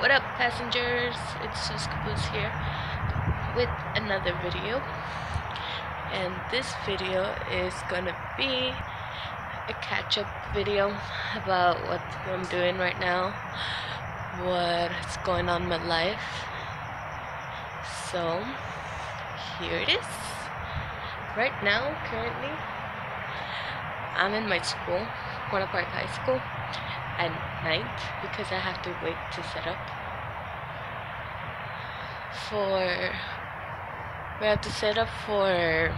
What up, passengers? It's Sus Caboose here with another video. And this video is gonna be a catch up video about what I'm doing right now, what's going on in my life. So, here it is. Right now, currently, I'm in my school, Buena Park High School at night because I have to wait to set up for we have to set up for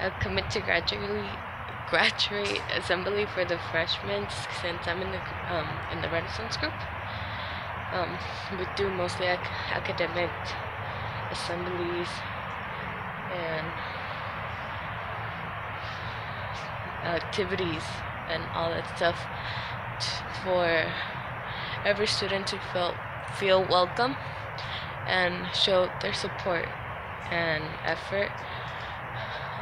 a commit to graduate graduate assembly for the freshmen since I'm in the um, in the Renaissance group. Um, we do mostly ac academic assemblies and activities and all that stuff for every student to feel feel welcome and show their support and effort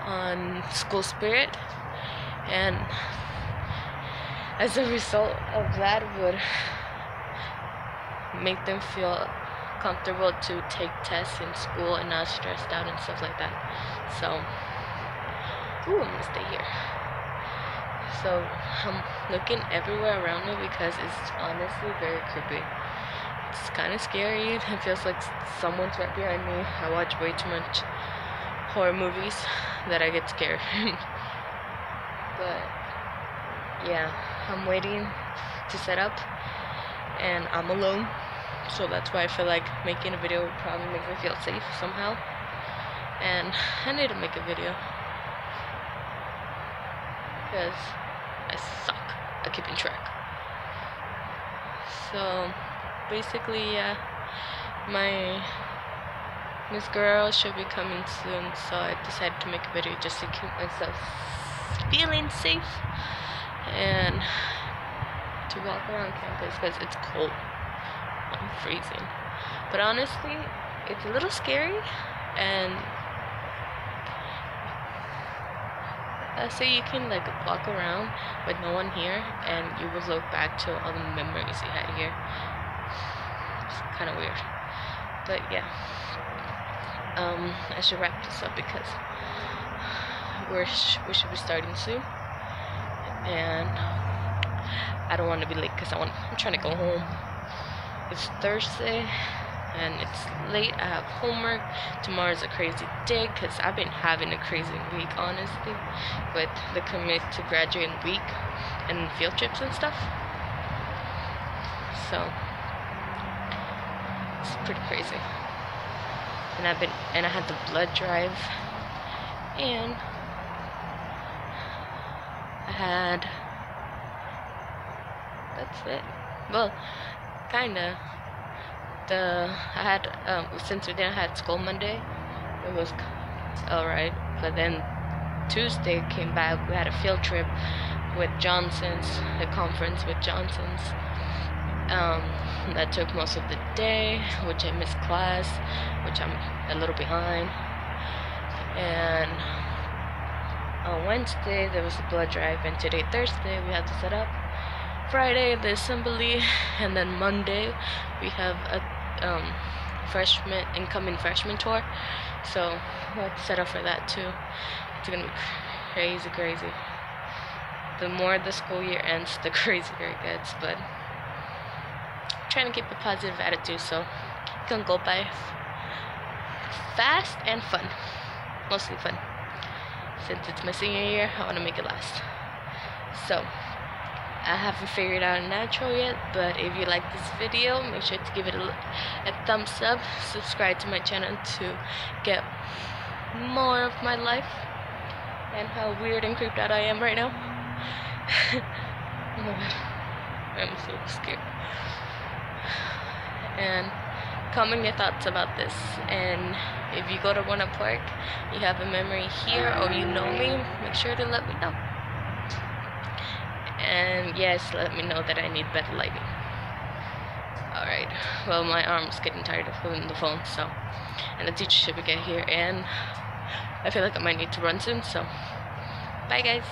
on school spirit. And as a result of that would make them feel comfortable to take tests in school and not stressed out and stuff like that. So ooh i'm gonna stay here so I'm looking everywhere around me because it's honestly very creepy. It's kind of scary. It feels like someone's right behind me. I watch way too much horror movies that I get scared. but yeah, I'm waiting to set up and I'm alone. So that's why I feel like making a video probably make me feel safe somehow. And I need to make a video because I suck at keeping track. So basically, yeah, my Miss Girl should be coming soon, so I decided to make a video just to keep myself feeling safe and to walk around campus because it's cold. I'm freezing. But honestly, it's a little scary and uh, so you can like walk around with no one here and you will look back to all the memories you had here. It's kind of weird. But yeah. Um i should wrap this up because we're sh we should be starting soon. And i don't want to be late because i want i'm trying to go home. It's thursday and it's late. I have homework. Tomorrow's a crazy day because I've been having a crazy week, honestly, with the commit to graduate week and field trips and stuff. So it's pretty crazy. And I've been and I had the blood drive and I had that's it. Well, kinda the I had um, since we didn't have school Monday, it was all right. But then Tuesday came back. We had a field trip with Johnson's, a conference with Johnson's. Um, that took most of the day, which I missed class, which I'm a little behind. And on Wednesday there was a blood drive, and today Thursday we had to set up. Friday the assembly, and then Monday we have a um, freshman incoming freshman tour. So let's set up for that too. It's gonna be crazy, crazy. The more the school year ends, the crazier it gets. But I'm trying to keep a positive attitude, so it can go by fast and fun, mostly fun. Since it's my senior year, I want to make it last. So. I haven't figured out outro yet, but if you like this video, make sure to give it a, a thumbs up, subscribe to my channel to get more of my life and how weird and creeped out I am right now. oh my god, I'm so scared. And comment your thoughts about this. And if you go to Buena Park, you have a memory here, or you know me, make sure to let me know and yes let me know that I need better lighting. Alright well my arm's getting tired of holding the phone so and the teacher should get here and I feel like I might need to run soon so bye guys